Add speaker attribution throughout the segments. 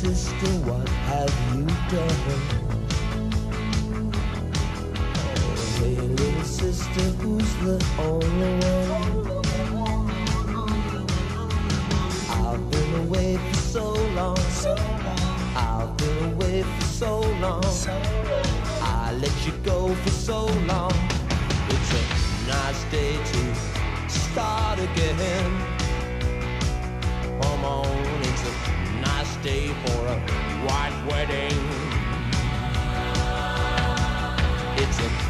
Speaker 1: sister, what have you done? Oh, hey, little sister, who's the only one? I've been away for so long. I've been away for so long. I let you go for so long. It's a nice day to start again. Come on, it's a day for a white wedding. It's a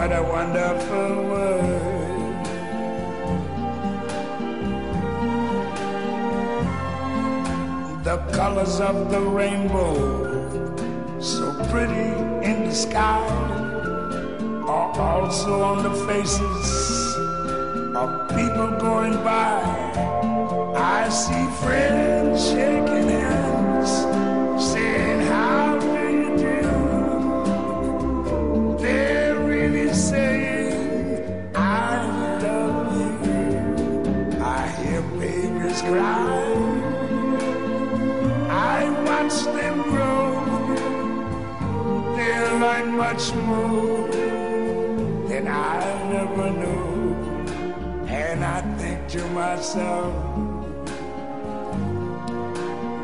Speaker 2: what a wonderful world. The colors of the rainbow so pretty in the sky are also on the faces of people going by. I see friends shaking much more than I never knew. And I think to myself,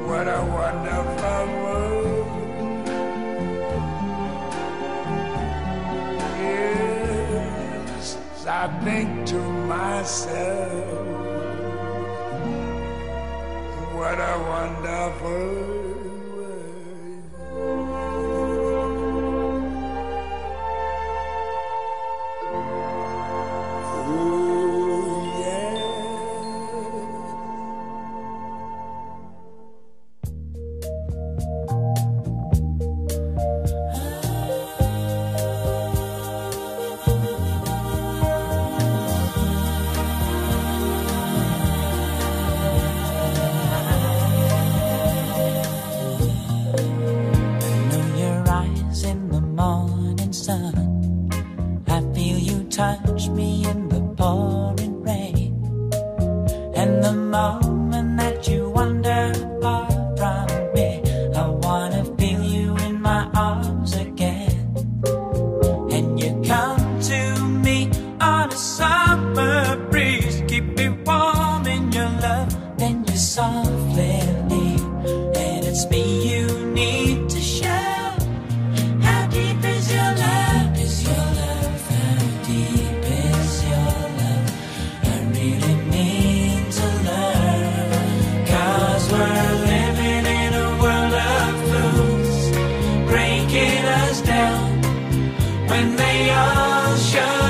Speaker 2: what a wonderful world. Yes, I think to myself, what a wonderful
Speaker 3: when they all
Speaker 4: show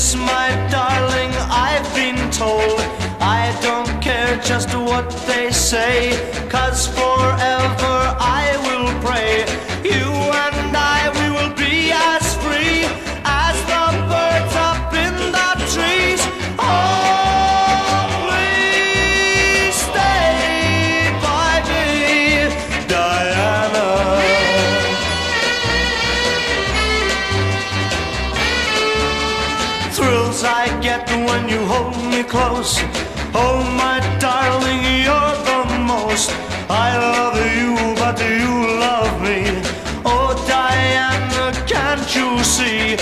Speaker 4: My
Speaker 1: darling, I've been told. I don't care just what they say. thrills I get
Speaker 5: when you hold me close. Oh, my darling, you're the most. I love you, but do you love me. Oh, Diana, can't you see?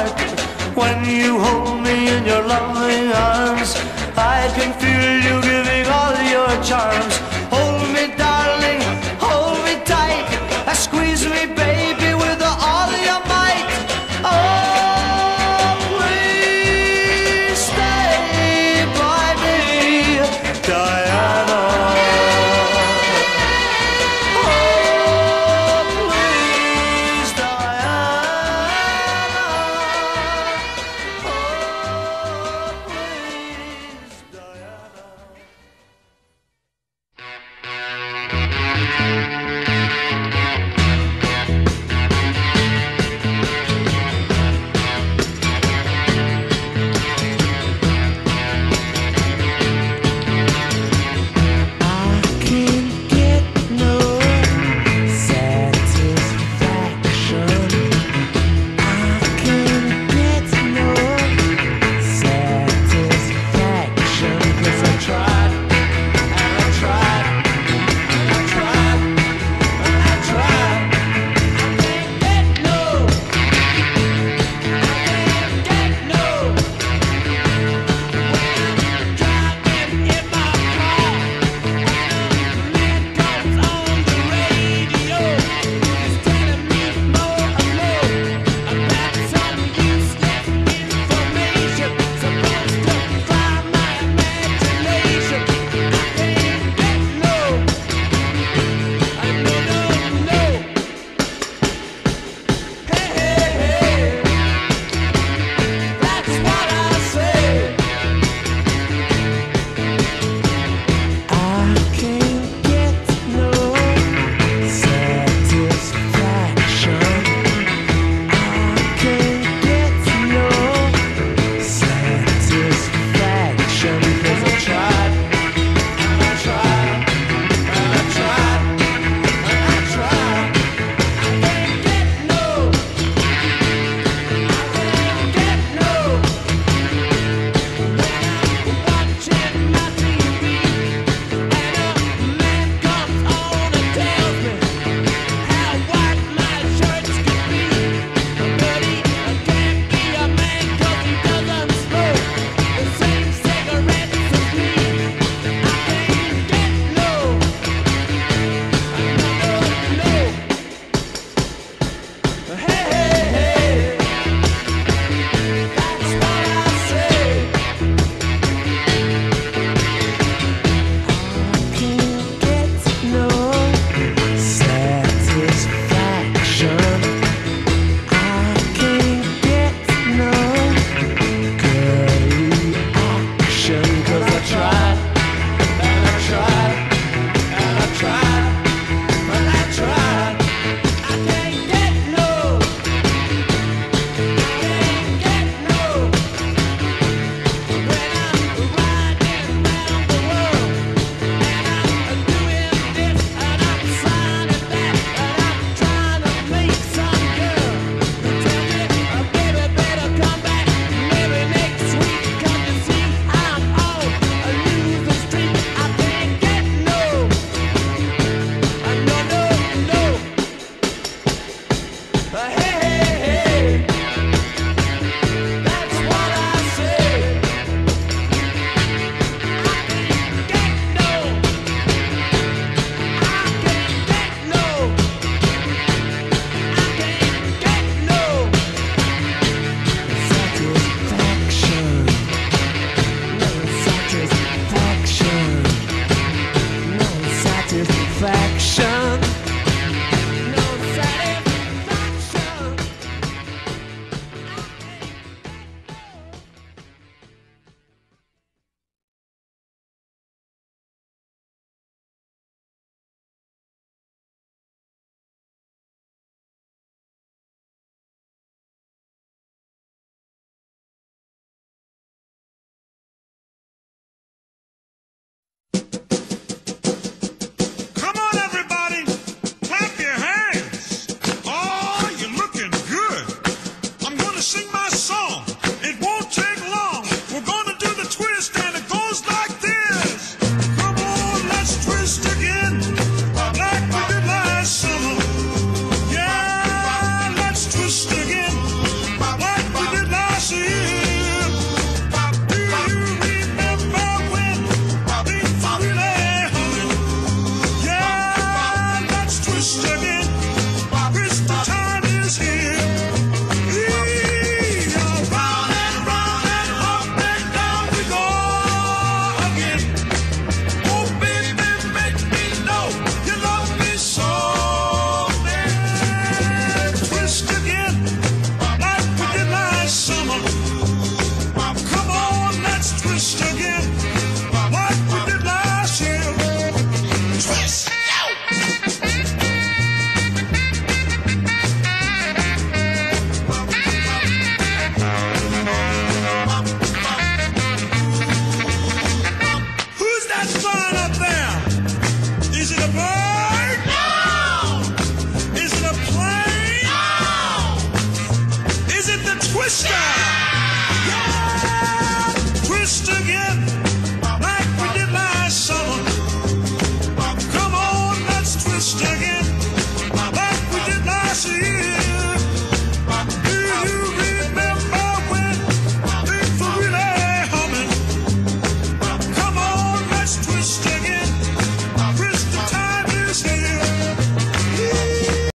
Speaker 5: heart when you hold me in your loving arms. I can feel you giving all your charms.